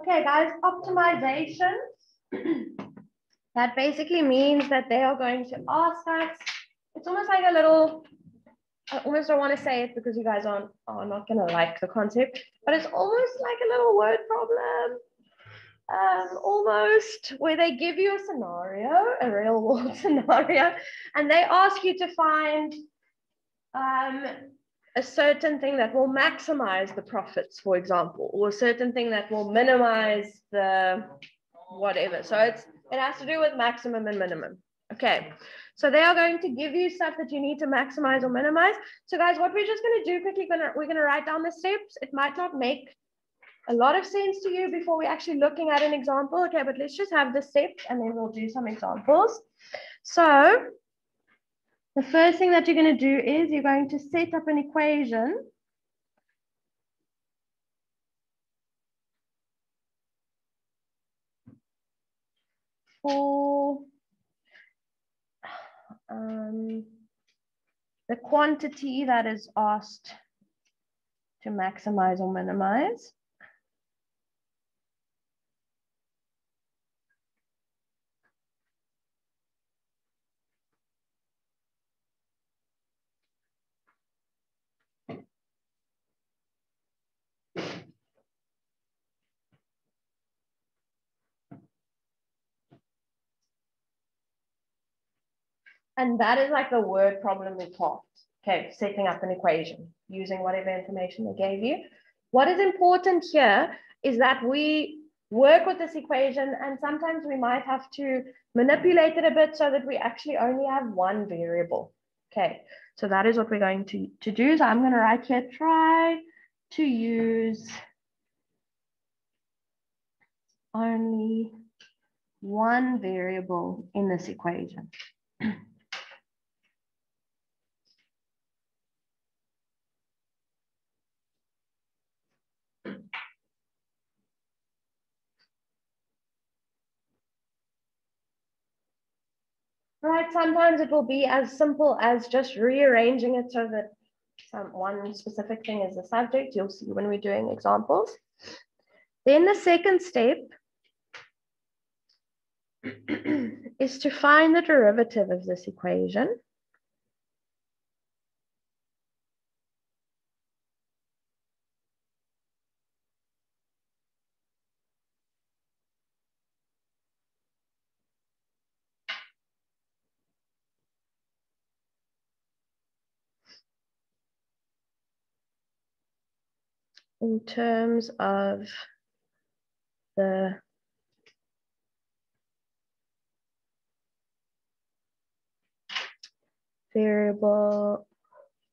Okay, guys, optimization. that basically means that they are going to ask us, it's almost like a little, I almost don't want to say it because you guys aren't, are not going to like the concept, but it's almost like a little word problem. Um, almost where they give you a scenario, a real world scenario, and they ask you to find um, a certain thing that will maximize the profits, for example, or a certain thing that will minimize the whatever. So it's it has to do with maximum and minimum. Okay, so they are going to give you stuff that you need to maximize or minimize. So guys, what we're just going to do quickly, gonna, we're going to write down the steps. It might not make a lot of sense to you before we're actually looking at an example. Okay, but let's just have the steps and then we'll do some examples. So the first thing that you're going to do is you're going to set up an equation for um, the quantity that is asked to maximize or minimize. And that is like the word problem we taught. Okay, setting up an equation using whatever information they gave you. What is important here is that we work with this equation and sometimes we might have to manipulate it a bit so that we actually only have one variable. Okay, so that is what we're going to, to do. So I'm going to write here, try to use only one variable in this equation. right? Sometimes it will be as simple as just rearranging it so that some, one specific thing is the subject. You'll see when we're doing examples. Then the second step is to find the derivative of this equation. In terms of the variable,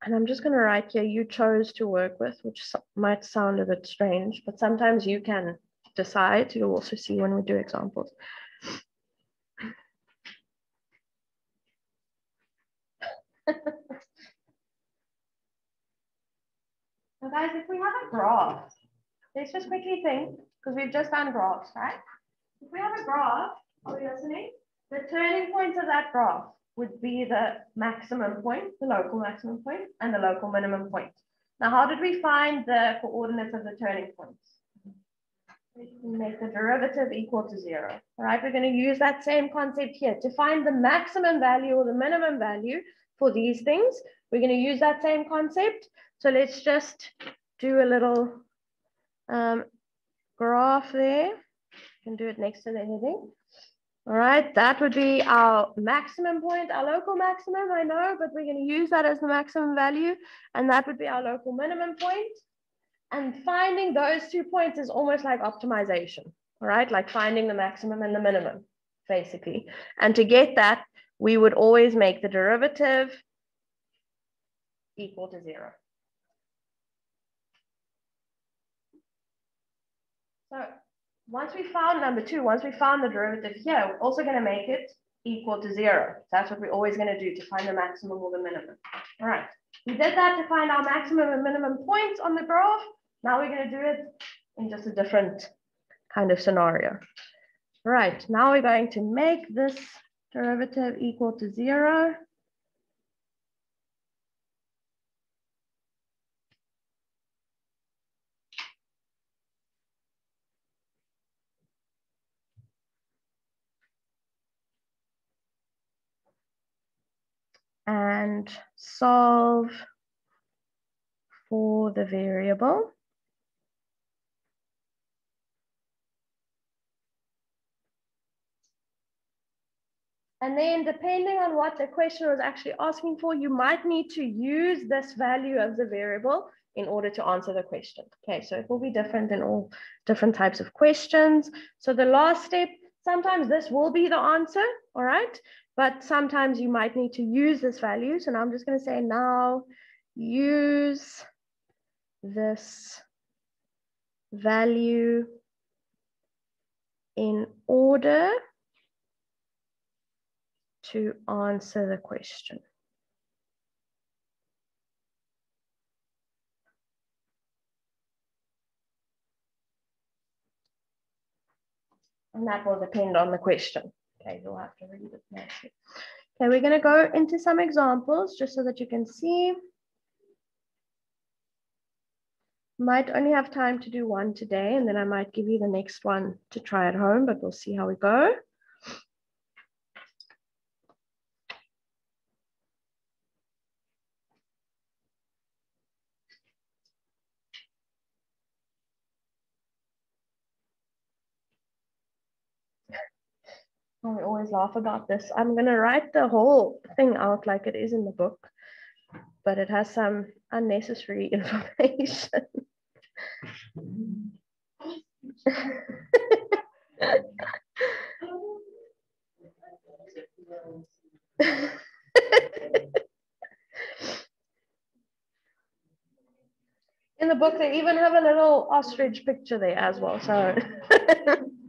and I'm just going to write here, you chose to work with, which might sound a bit strange, but sometimes you can decide. You'll also see when we do examples. So guys, if we have a graph, let's just quickly think, because we've just done graphs, right? If we have a graph, are we listening? The turning point of that graph would be the maximum point, the local maximum point, and the local minimum point. Now, how did we find the coordinates of the turning points? We make the derivative equal to zero. All right, we're going to use that same concept here. To find the maximum value or the minimum value for these things, we're going to use that same concept. So let's just do a little um, graph there. You can do it next to the heading. All right, that would be our maximum point, our local maximum, I know, but we're going to use that as the maximum value, and that would be our local minimum point. And finding those two points is almost like optimization, all right? Like finding the maximum and the minimum, basically. And to get that, we would always make the derivative equal to zero. So once we found number two, once we found the derivative here, we're also going to make it equal to zero. That's what we're always going to do to find the maximum or the minimum. All right, we did that to find our maximum and minimum points on the graph. Now we're going to do it in just a different kind of scenario. All right, now we're going to make this derivative equal to zero. And solve for the variable. And then depending on what the question was actually asking for, you might need to use this value of the variable in order to answer the question. Okay, so it will be different in all different types of questions. So the last step, sometimes this will be the answer, all right? But sometimes you might need to use this value. So now I'm just gonna say now use this value in order to answer the question. And that will depend on the question. Okay, you'll have to read it nicely. Okay, we're going to go into some examples just so that you can see. Might only have time to do one today, and then I might give you the next one to try at home, but we'll see how we go. I always laugh about this. I'm going to write the whole thing out like it is in the book, but it has some unnecessary information. in the book, they even have a little ostrich picture there as well. So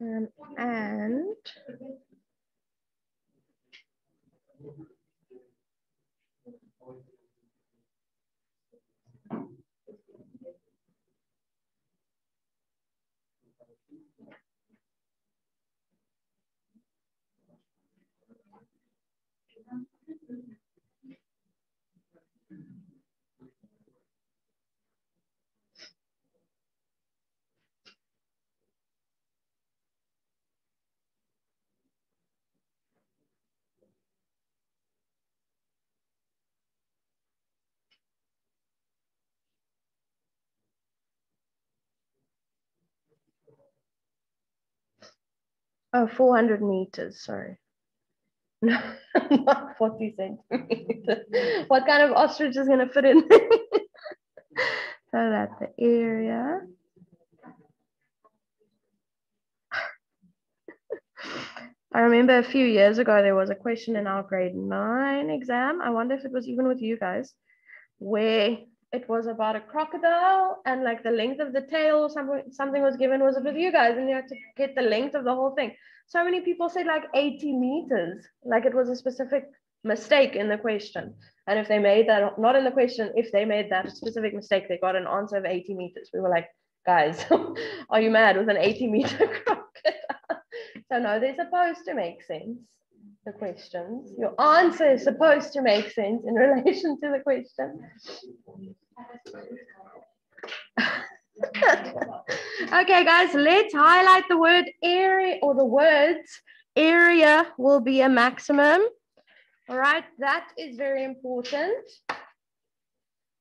Um, and Oh, 400 meters, sorry. No, not 40 centimeters. what kind of ostrich is going to fit in? so that's the area. I remember a few years ago, there was a question in our grade nine exam. I wonder if it was even with you guys, where it was about a crocodile and like the length of the tail or something something was given was it with you guys? And you had to get the length of the whole thing. So many people said like 80 meters. Like it was a specific mistake in the question. And if they made that not in the question if they made that specific mistake they got an answer of 80 meters. We were like guys are you mad with an 80 meter crocodile? So no they're supposed to make sense the questions. Your answer is supposed to make sense in relation to the question. okay, guys, let's highlight the word area or the words area will be a maximum. All right, that is very important.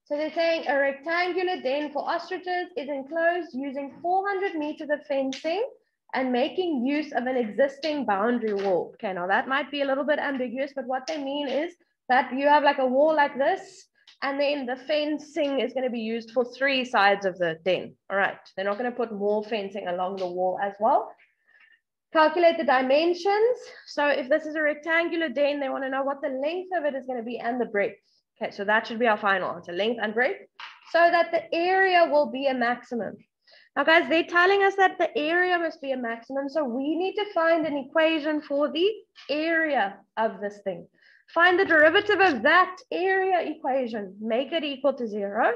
So they're saying a rectangular den for ostriches is enclosed using 400 meters of fencing and making use of an existing boundary wall. Okay, now that might be a little bit ambiguous, but what they mean is that you have like a wall like this, and then the fencing is going to be used for three sides of the den. All right, they're not going to put more fencing along the wall as well. Calculate the dimensions. So if this is a rectangular den, they want to know what the length of it is going to be and the breadth. Okay, so that should be our final answer, length and breadth, so that the area will be a maximum. Now guys, they're telling us that the area must be a maximum. So we need to find an equation for the area of this thing. Find the derivative of that area equation, make it equal to zero,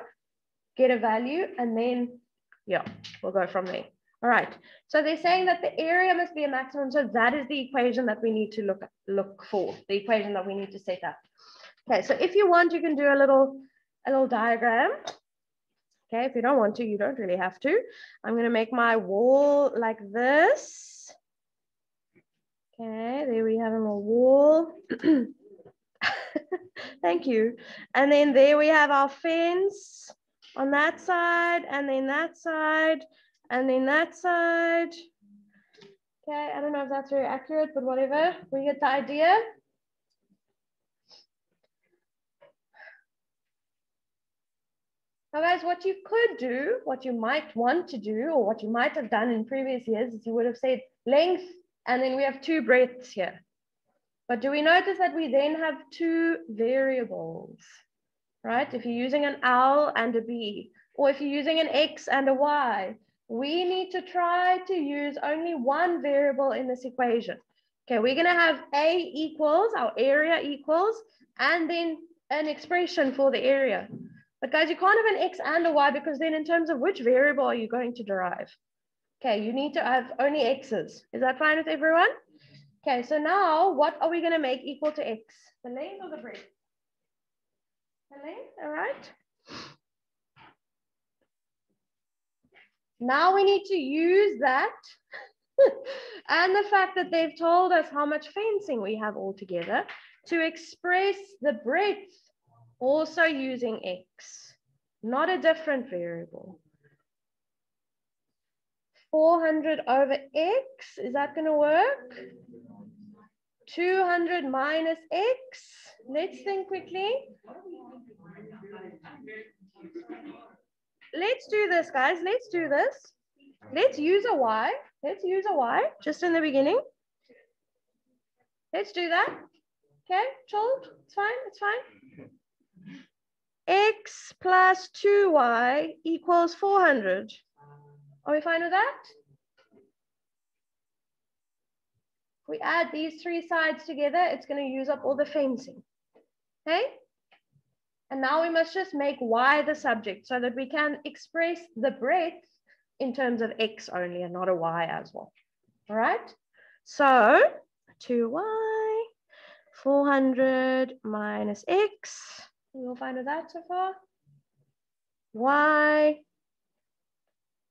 get a value, and then, yeah, we'll go from there. All right, so they're saying that the area must be a maximum. So that is the equation that we need to look, look for, the equation that we need to set up. Okay, so if you want, you can do a little, a little diagram. Okay, if you don't want to, you don't really have to. I'm gonna make my wall like this. Okay, there we have a wall. Thank you. And then there we have our fence on that side, and then that side, and then that side. Okay, I don't know if that's very accurate, but whatever. We get the idea. Now guys, what you could do, what you might want to do, or what you might have done in previous years is you would have said length, and then we have two breadths here. But do we notice that we then have two variables, right? If you're using an L and a B, or if you're using an X and a Y, we need to try to use only one variable in this equation. Okay, we're gonna have A equals, our area equals, and then an expression for the area. But guys, you can't have an X and a Y because then in terms of which variable are you going to derive? Okay, you need to have only X's. Is that fine with everyone? Okay, so now what are we gonna make equal to X? The length or the breadth? The length, all right? Now we need to use that and the fact that they've told us how much fencing we have altogether to express the breadth also using x, not a different variable. 400 over x, is that going to work? 200 minus x, let's think quickly. let's do this, guys. Let's do this. Let's use a y. Let's use a y just in the beginning. Let's do that. Okay, chilled. It's fine. It's fine. X plus 2y equals 400. Are we fine with that? We add these three sides together, it's going to use up all the fencing. Okay? And now we must just make y the subject so that we can express the breadth in terms of x only and not a y as well. All right. So 2y, 400 minus x. We'll find that so far. y,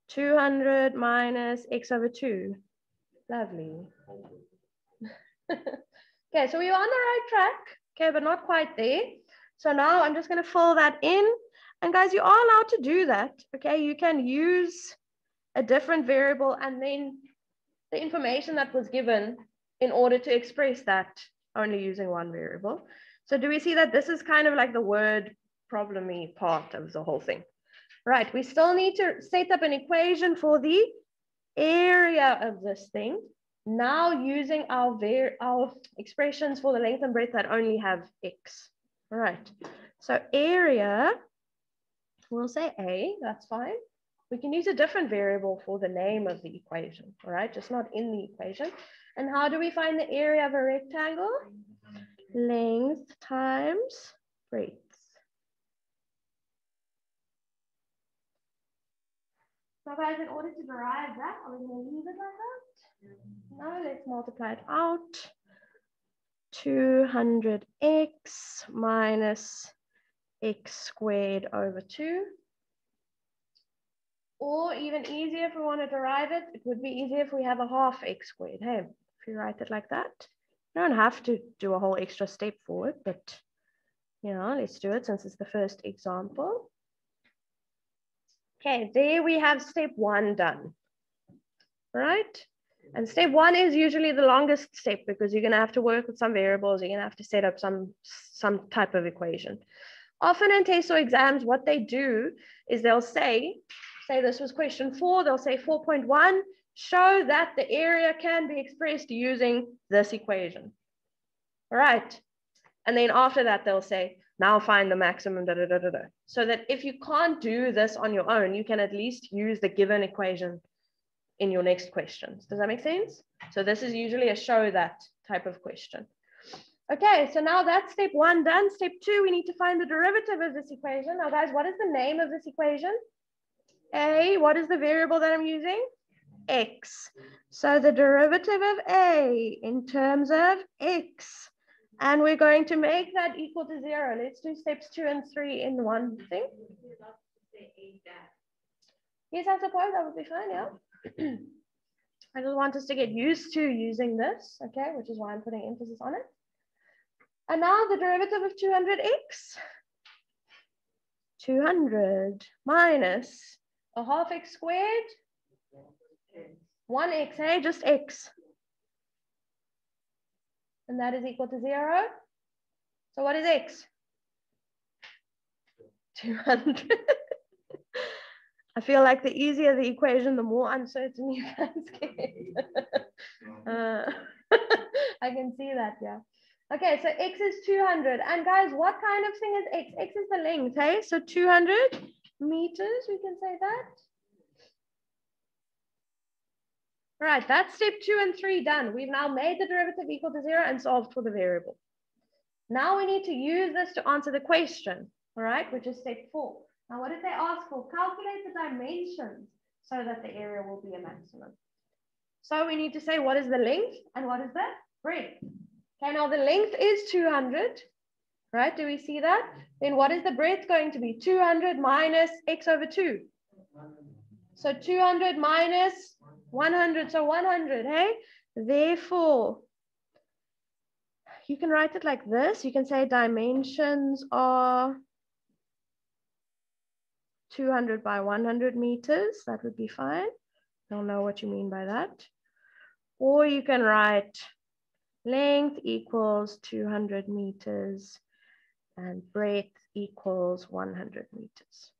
200 minus x over 2. Lovely. okay, so we're on the right track. Okay, but not quite there. So now I'm just going to fill that in. And guys, you are allowed to do that. Okay, you can use a different variable and then the information that was given in order to express that only using one variable. So do we see that this is kind of like the word problemy part of the whole thing? Right, we still need to set up an equation for the area of this thing. Now using our, our expressions for the length and breadth that only have x. All right, so area, we'll say A, that's fine. We can use a different variable for the name of the equation, all right, just not in the equation. And how do we find the area of a rectangle? Length times breadth. So guys, in order to derive that, are we going to leave it like that? No, let's multiply it out. 200x minus x squared over 2. Or even easier if we want to derive it, it would be easier if we have a half x squared. Hey, if you write it like that, you don't have to do a whole extra step for it, but you know, let's do it since it's the first example. Okay, there we have step one done, right? And step one is usually the longest step because you're going to have to work with some variables. You're going to have to set up some, some type of equation. Often in tests or exams, what they do is they'll say, say this was question four, they'll say 4.1, show that the area can be expressed using this equation. All right. And then after that, they'll say, now find the maximum, da, da, da, da, da. So that if you can't do this on your own, you can at least use the given equation in your next questions. Does that make sense? So this is usually a show that type of question. Okay, so now that's step one done. Step two, we need to find the derivative of this equation. Now guys, what is the name of this equation? A, what is the variable that I'm using? X. So the derivative of A in terms of X. And we're going to make that equal to zero. Let's do steps two and three in one thing. Yes, I suppose that would be fine, yeah. I just want us to get used to using this, okay, which is why I'm putting emphasis on it. And now the derivative of 200x. 200 minus a half x squared, 1x, hey, just x. And that is equal to zero. So what is x? 200. I feel like the easier the equation, the more uncertain you guys get. uh, I can see that, yeah. Okay, so x is 200. And guys, what kind of thing is x? x is the length, hey? So 200 meters, we can say that. Right, that's step two and three done. We've now made the derivative equal to zero and solved for the variable. Now we need to use this to answer the question, all right, which is step four. Now, what did they ask for? Calculate the dimensions so that the area will be a maximum. So we need to say what is the length and what is the breadth. Okay, now the length is 200, right? Do we see that? Then what is the breadth going to be? 200 minus x over 2. So 200 minus 100, so 100, hey? Therefore, you can write it like this. You can say dimensions are 200 by 100 meters. That would be fine. Don't know what you mean by that. Or you can write length equals 200 meters and breadth equals 100 meters.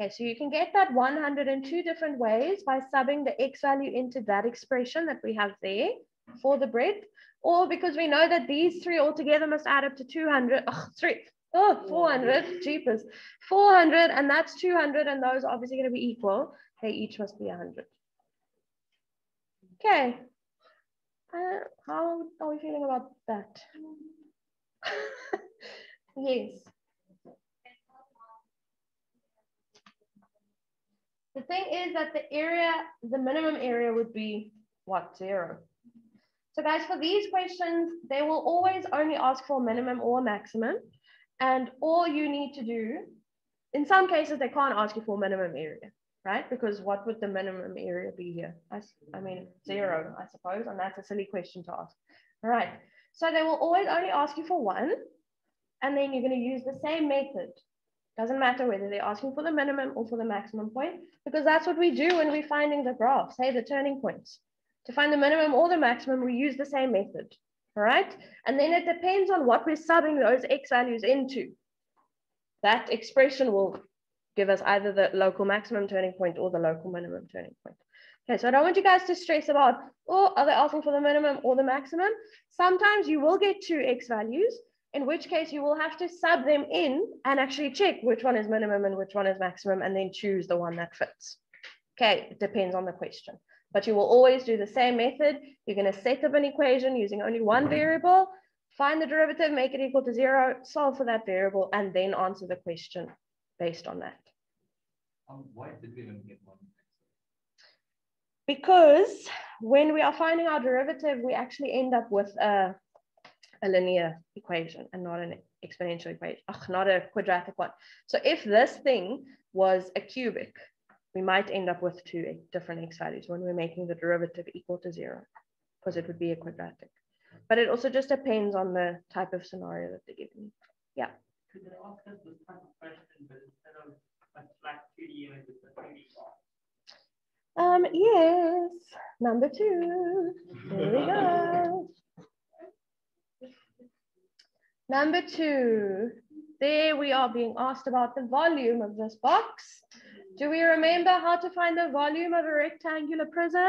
Okay, so you can get that 100 in two different ways by subbing the x value into that expression that we have there for the breadth, or because we know that these three altogether must add up to 200, oh, three, oh, 400, cheapest, 400, and that's 200, and those are obviously going to be equal. They each must be 100. Okay, uh, how are we feeling about that? yes. The thing is that the area, the minimum area would be what, zero. So guys, for these questions, they will always only ask for a minimum or a maximum. And all you need to do, in some cases, they can't ask you for minimum area right? Because what would the minimum area be here? I, I mean, zero, I suppose, and that's a silly question to ask. All right, so they will always only ask you for one, and then you're going to use the same method. Doesn't matter whether they're asking for the minimum or for the maximum point, because that's what we do when we're finding the graph, say the turning points. To find the minimum or the maximum, we use the same method, all right? And then it depends on what we're subbing those x values into. That expression will give us either the local maximum turning point or the local minimum turning point. Okay, so I don't want you guys to stress about, oh, are they asking for the minimum or the maximum? Sometimes you will get two X values, in which case you will have to sub them in and actually check which one is minimum and which one is maximum and then choose the one that fits. Okay, it depends on the question. But you will always do the same method. You're gonna set up an equation using only one variable, find the derivative, make it equal to zero, solve for that variable, and then answer the question based on that. Um, why did we even get one? Because when we are finding our derivative, we actually end up with a, a linear equation and not an exponential equation, Ugh, not a quadratic one. So if this thing was a cubic, we might end up with two different x values when we're making the derivative equal to zero, because it would be a quadratic. But it also just depends on the type of scenario that they're giving. Yeah. Could they ask us this type of question, but instead of a flat 2D image with a 3D Um, yes, number two. There we go. Number two, there we are being asked about the volume of this box. Do we remember how to find the volume of a rectangular prism?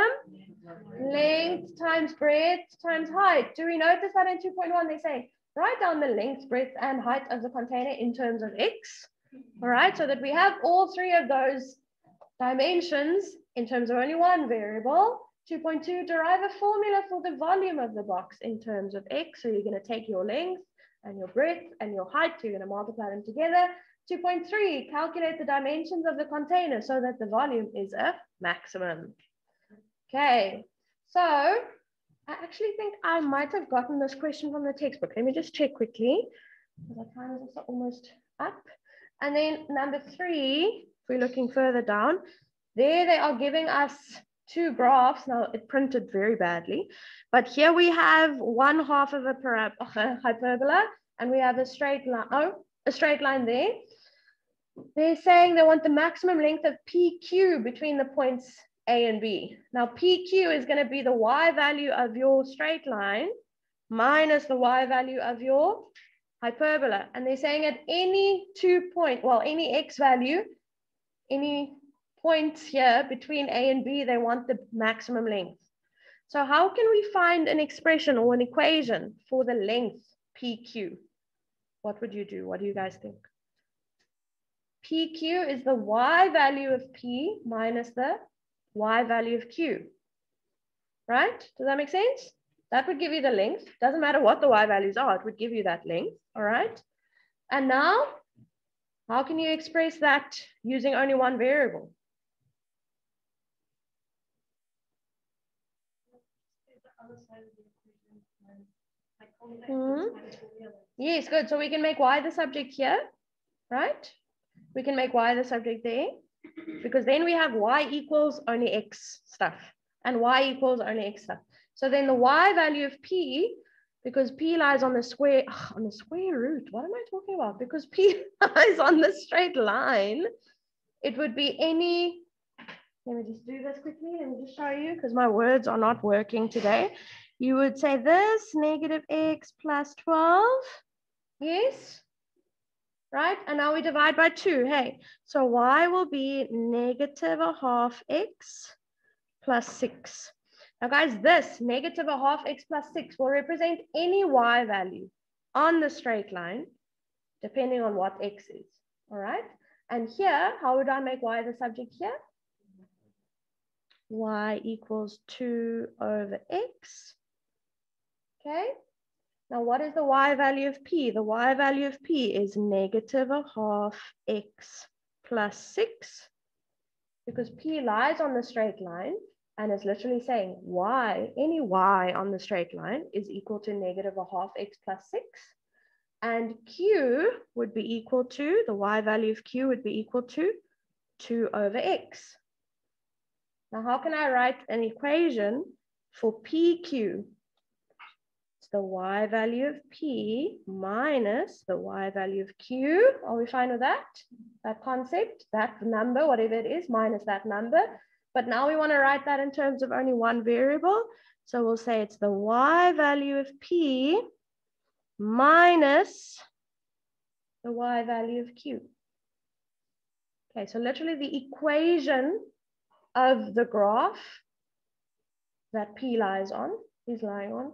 Length times breadth times height. Do we notice that in 2.1 they say, write down the length, breadth, and height of the container in terms of x? All right, so that we have all three of those dimensions in terms of only one variable. 2.2, derive a formula for the volume of the box in terms of x. So you're going to take your length and your breadth and your height. You're going to multiply them together. 2.3, calculate the dimensions of the container so that the volume is a maximum. Okay, so I actually think I might have gotten this question from the textbook. Let me just check quickly. Because time is also almost up. And then number three, if we're looking further down, there they are giving us two graphs. Now it printed very badly, but here we have one half of a hyperbola and we have a straight line, oh, a straight line there. They're saying they want the maximum length of PQ between the points A and B. Now PQ is gonna be the Y value of your straight line minus the Y value of your hyperbola. And they're saying at any two point, well, any X value, any points here between A and B, they want the maximum length. So how can we find an expression or an equation for the length PQ? What would you do? What do you guys think? PQ is the Y value of P minus the Y value of Q. Right? Does that make sense? That would give you the length. Doesn't matter what the Y values are, it would give you that length. All right. And now, how can you express that using only one variable? Hmm? Yes, good. So we can make y the subject here, right? We can make y the subject there because then we have y equals only x stuff and y equals only x stuff. So then the y value of p, because p lies on the square, ugh, on the square root, what am I talking about? Because p lies on the straight line, it would be any, let me just do this quickly, me just show you, because my words are not working today. You would say this, negative x plus 12, yes? Right, and now we divide by two, hey? So y will be negative a half x plus six. Now guys, this negative a half x plus 6 will represent any y value on the straight line, depending on what x is, all right? And here, how would I make y the subject here? y equals 2 over x. Okay, now what is the y value of p? The y value of p is negative a half x plus 6, because p lies on the straight line, and it's literally saying y, any y on the straight line is equal to negative a half x plus 6. And q would be equal to, the y value of q would be equal to 2 over x. Now, how can I write an equation for PQ? The y value of P minus the y value of Q. Are we fine with that? That concept, that number, whatever it is, minus that number. But now we want to write that in terms of only one variable. So we'll say it's the y value of p minus the y value of q. Okay, so literally the equation of the graph that p lies on, is lying on,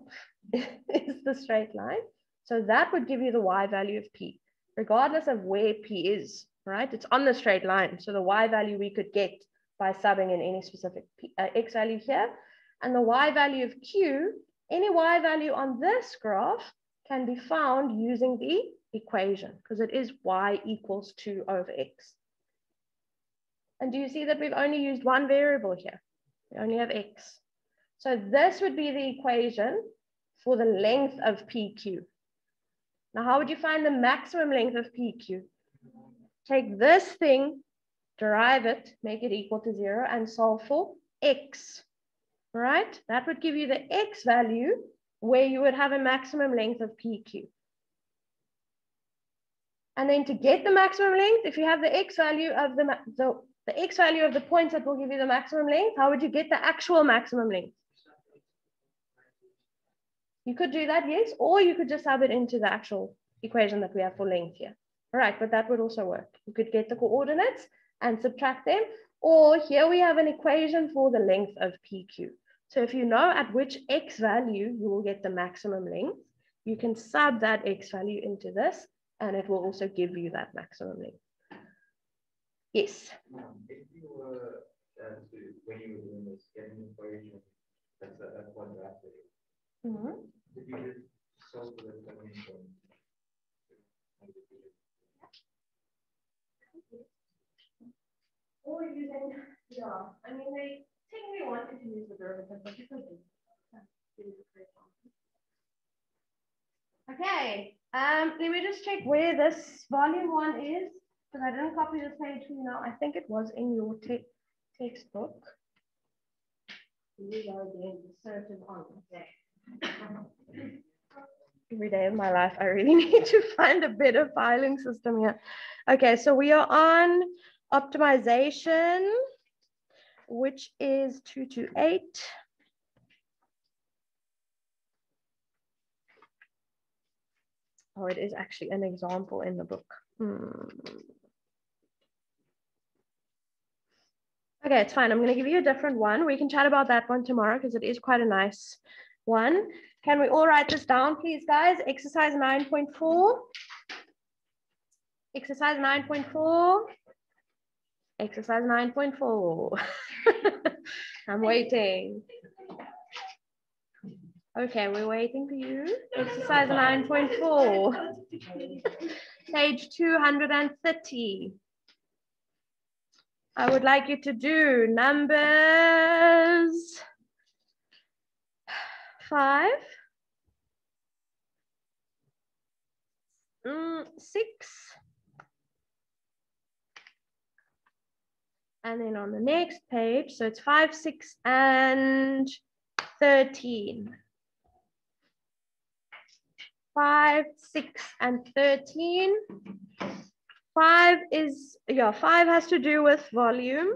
is the straight line. So that would give you the y value of p, regardless of where p is, right? It's on the straight line. So the y value we could get by subbing in any specific P, uh, x value here. And the y value of q, any y value on this graph can be found using the equation because it is y equals 2 over x. And do you see that we've only used one variable here? We only have x. So this would be the equation for the length of PQ. Now, how would you find the maximum length of PQ? Take this thing derive it, make it equal to zero and solve for x, right? That would give you the x value where you would have a maximum length of PQ. And then to get the maximum length, if you have the x value of the, the, the x value of the points that will give you the maximum length, how would you get the actual maximum length? You could do that, yes, or you could just sub it into the actual equation that we have for length here. All right, but that would also work. You could get the coordinates and subtract them. Or here we have an equation for the length of PQ. So if you know at which X value you will get the maximum length, you can sub that X value into this and it will also give you that maximum length. Yes. If you were, uh, to, when you were doing this, getting equation that's a, a quadratic, mm -hmm. Did you just solve the dimension or using, yeah, I mean, they technically wanted to use the derivative, but you could do. Okay, um, let me just check where this volume one is. because I didn't copy this page for you now. I think it was in your te textbook. Here we go again, certain on. Every day of my life, I really need to find a better filing system here. Okay, so we are on optimization, which is 228. Oh, it is actually an example in the book. Hmm. Okay, it's fine. I'm going to give you a different one. We can chat about that one tomorrow because it is quite a nice one. Can we all write this down, please, guys? Exercise 9.4. Exercise 9.4. Exercise 9.4. I'm waiting. Okay, we're waiting for you. Exercise 9.4. Page 230. I would like you to do numbers five, mm, six, and then on the next page, so it's five, six, and 13. Five, six, and 13. Five is, yeah, five has to do with volume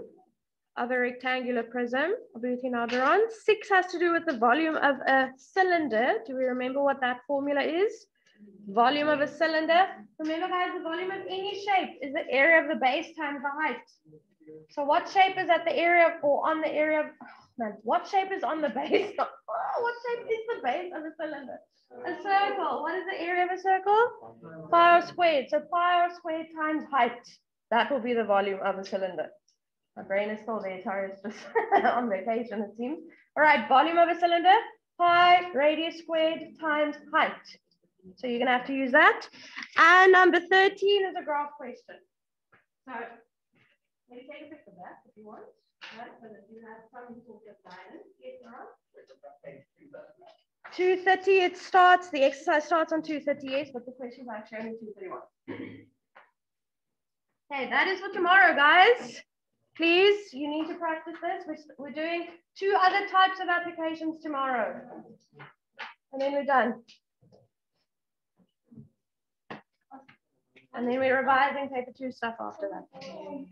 of a rectangular prism of Butin-Alderon. Six has to do with the volume of a cylinder. Do we remember what that formula is? Volume of a cylinder. Remember guys, the volume of any shape is the area of the base times the height. So what shape is at the area of, or on the area of, oh man, what shape is on the base? Oh, what shape is the base of a cylinder? A circle. What is the area of a circle? Pi r squared. So pi r squared times height. That will be the volume of a cylinder. My brain is still there. Sorry, is just on vacation, it seems. All right, volume of a cylinder, pi radius squared times height. So you're going to have to use that. And number 13 is a graph question. So maybe take a picture of that if you want. Right, you have some sort of. Yes, Laura? 230 it starts, the exercise starts on 238, but the questions actually only 231. Okay, that is for tomorrow, guys. Please, you need to practice this. We're, we're doing two other types of applications tomorrow. And then we're done. And then we're revising paper two stuff after that.